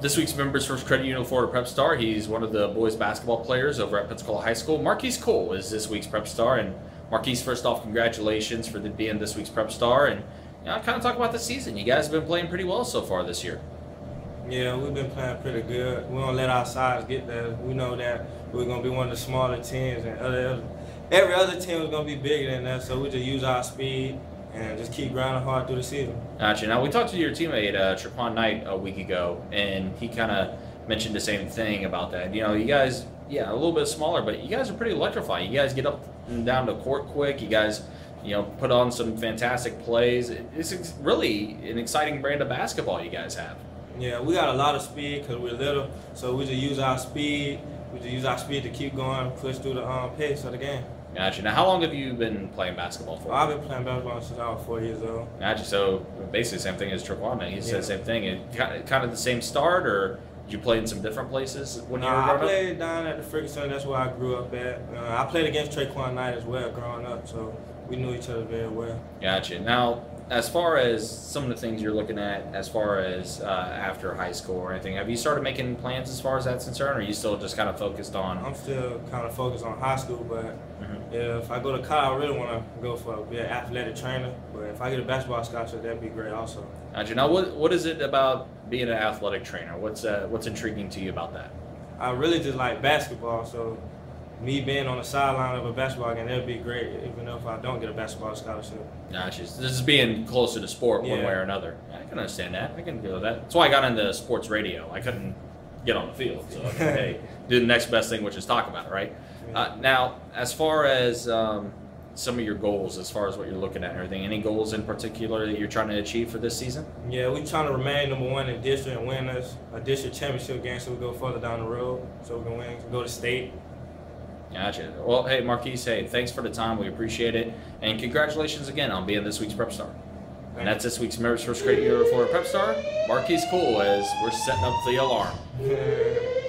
This week's Members First Credit Union Florida Prep Star. He's one of the boys basketball players over at Pensacola High School. Marquis Cole is this week's Prep Star. And Marquis, first off, congratulations for the, being this week's Prep Star. And you know, kind of talk about the season. You guys have been playing pretty well so far this year. Yeah, we've been playing pretty good. We don't let our size get there. We know that we're gonna be one of the smaller teams, and other, every other team is gonna be bigger than us. So we just use our speed and just keep grinding hard through the season. Gotcha. Now we talked to your teammate uh, Traquan Knight a week ago, and he kind of mentioned the same thing about that. You know, you guys, yeah, a little bit smaller, but you guys are pretty electrifying. You guys get up and down to court quick. You guys, you know, put on some fantastic plays. It's really an exciting brand of basketball you guys have. Yeah, we got a lot of speed because we're little, so we just use our speed. We just use our speed to keep going, push through the um, pace of the game. Gotcha. Now, how long have you been playing basketball for? I've been playing basketball since I was four years old. Gotcha. So basically, the same thing as Traquan. He said the same thing. It kind of the same start, or did you play in some different places when you were growing up? I played up? down at the Ferguson. That's where I grew up at. Uh, I played against Traquan Knight as well growing up, so we knew each other very well. Gotcha. Now, as far as some of the things you're looking at, as far as uh, after high school or anything, have you started making plans as far as that's concerned, or are you still just kind of focused on? I'm still kind of focused on high school, but mm-hmm. if I go to college, I really want to go for be an athletic trainer. But if I get a basketball scholarship, that'd be great also. Gotcha. Now, what what is it about being an athletic trainer? What's uh, what's intriguing to you about that? I really just like basketball, so me being on the sideline of a basketball game, that'd be great, even if I don't get a basketball scholarship. Gotcha. This is being closer to sport yeah. one way or another. I can understand that. I can feel that. That's why I got into sports radio. I couldn't get on the field, so hey, do the next best thing, which is talk about it, right? Yeah. Uh, now, as far as um, some of your goals, as far as what you're looking at and everything, any goals in particular that you're trying to achieve for this season? Yeah, we're trying to remain number one in district and win us a district championship game so we go further down the road, so we can win, go to state Gotcha. Well, hey, Marquis, hey, thanks for the time. We appreciate it. And congratulations again on being this week's Prep Star. And that's this week's Members First Credit Union Florida Prep Star. Marquis Cole as we're setting up the alarm.